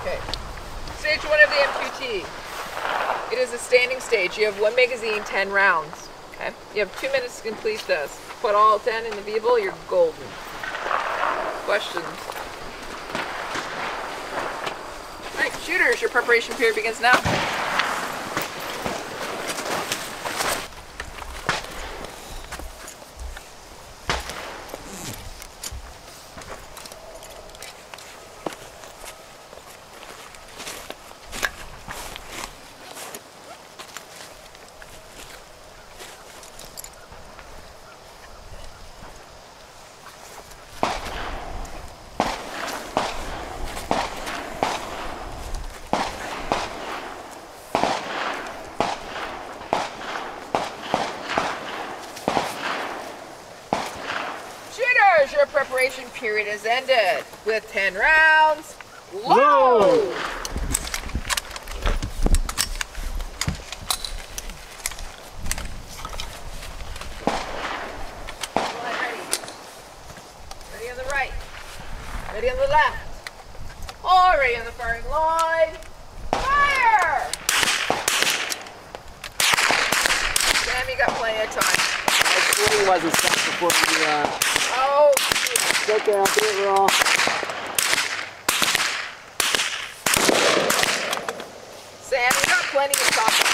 Okay. Stage one of the MQT. It is a standing stage. You have one magazine, 10 rounds. Okay. You have two minutes to complete this. Put all 10 in the vehicle, you're golden. Questions? All right, shooters, your preparation period begins now. Shooters, your preparation period has ended with 10 rounds. Load! Line ready. Ready on the right. Ready on the left. All on the firing line. Fire! Sam, you got plenty of time. Swear he wasn't stuck before we, uh, Oh, okay, I'll do it raw. Sam, you got plenty of time.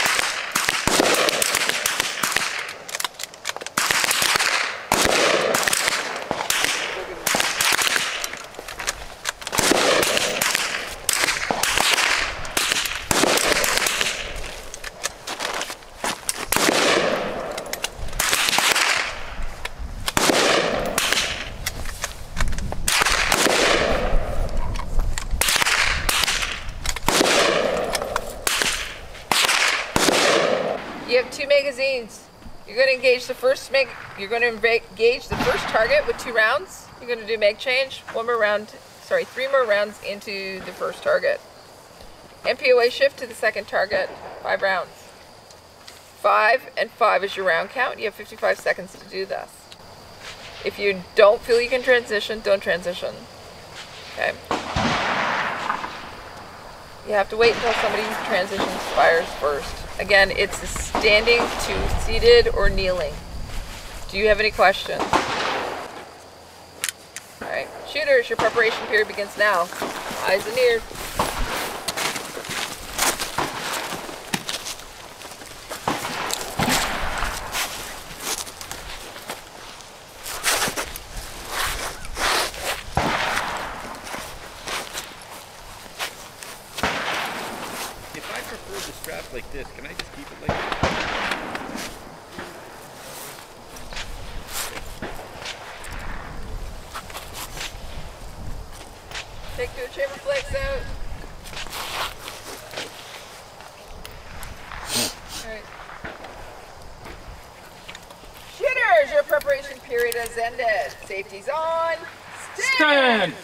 You have two magazines. You're going to engage the first mag. You're going to engage the first target with two rounds. You're going to do mag change. One more round. Sorry, three more rounds into the first target. MPOA shift to the second target. Five rounds. Five and five is your round count. You have 55 seconds to do this. If you don't feel you can transition, don't transition. Okay. You have to wait until somebody transitions fires first. Again, it's standing to seated or kneeling. Do you have any questions? Alright, shooters, your preparation period begins now. Eyes and ears. If I prefer the strap like this, can I just keep it like this? Take your chamber flag out. Alright. Shooters, your preparation period has ended. Safety's on. Stand!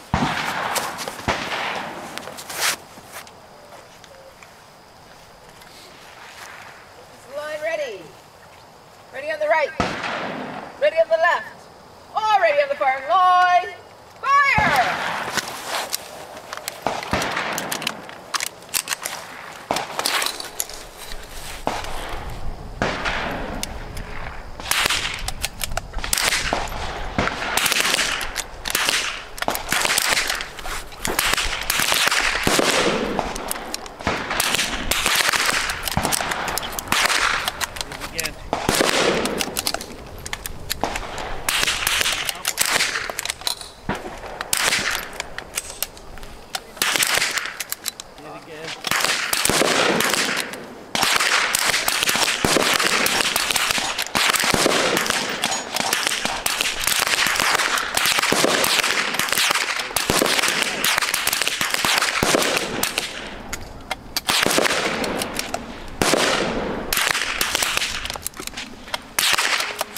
Line ready. Ready on the right. Ready on the left. All ready on the firing line. Fire! Again. Do it again.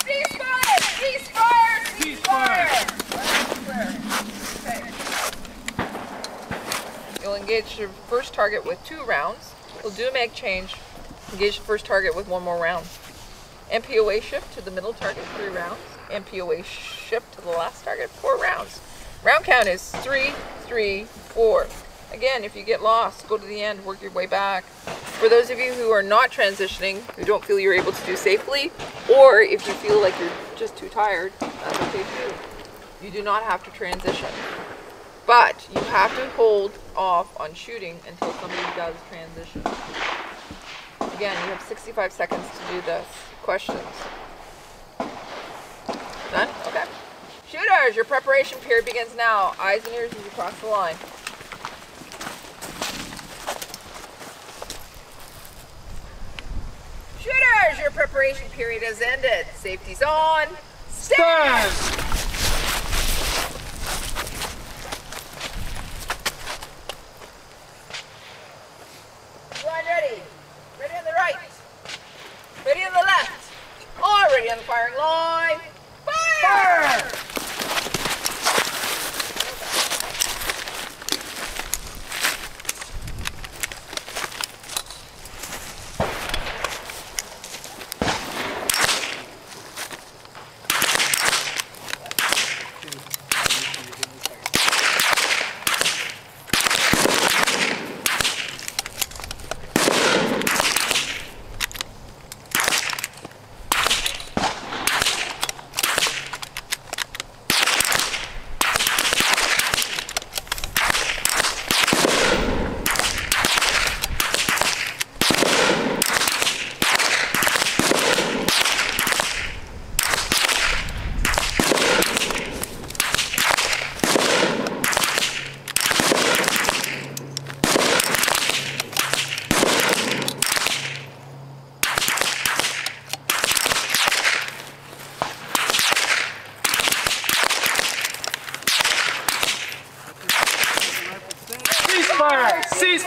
Ceasefire! Ceasefire! Ceasefire! Okay. You'll engage your first target with two rounds. We'll do a mag change. Engage the first target with one more round. MPOA shift to the middle target, three rounds. MPOA shift to the last target, four rounds. Round count is three, three, four. Again, if you get lost, go to the end, work your way back. For those of you who are not transitioning, who don't feel you're able to do safely, or if you feel like you're just too tired, that's okay too. You do not have to transition. But you have to hold off on shooting until somebody does transition. Again, you have 65 seconds to do this. Questions? None? Okay. Shooters, your preparation period begins now. Eyes and ears as you cross the line. Shooters, your preparation period has ended. Safety's on. Stand! Line ready. Ready on the right. Ready on the left. The firing line. Fire!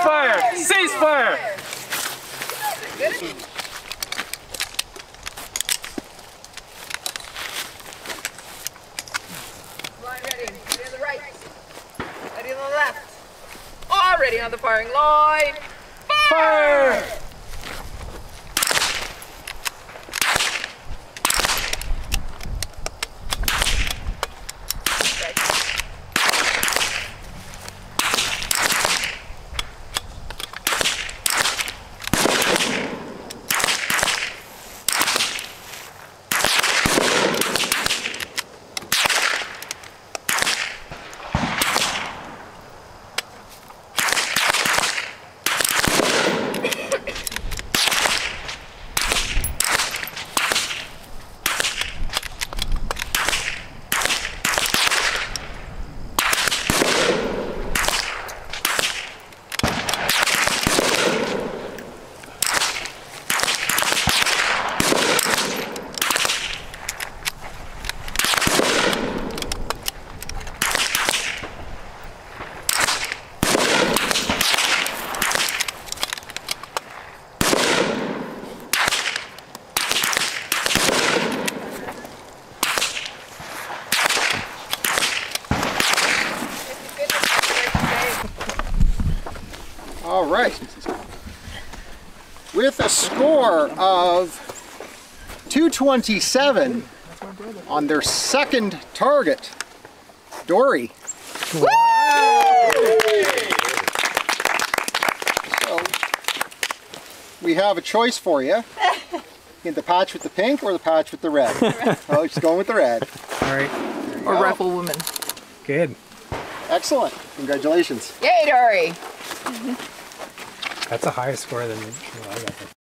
Ceasefire! Ceasefire! Ceasefire! Good. Ready. Ready on the right. Ready on the left. All ready on the firing line. Fire! All right. With a score of 227 on their second target, Dory. So, we have a choice for you. In the patch with the pink or the patch with the red? oh, she's going with the red. All right. Or go. rifle woman. Good. Excellent. Congratulations. Yay, Dory. That's a higher score than I got.